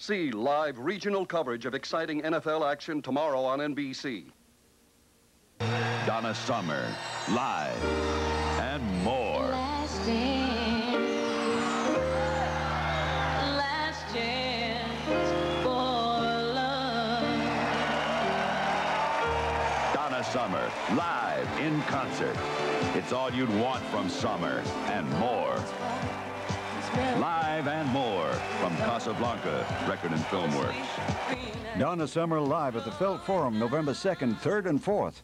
See live regional coverage of exciting NFL action tomorrow on NBC. Donna Summer, live, and more. Last chance. Last chance for love. Donna Summer, live in concert. It's all you'd want from summer and more. Live and more from Casablanca Record and Film Works. Donna Summer live at the Felt Forum November 2nd, 3rd, and 4th.